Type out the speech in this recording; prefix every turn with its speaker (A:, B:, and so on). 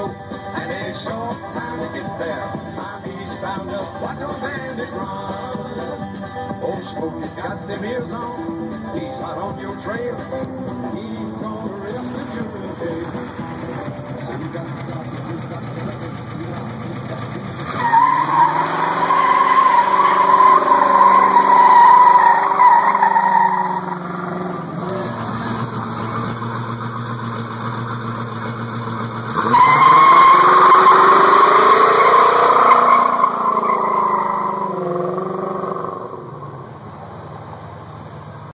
A: go and it's short time to get there. I'm eastbound up, watch old bandit run. Old Smokey's got them ears on, he's hot on your trail.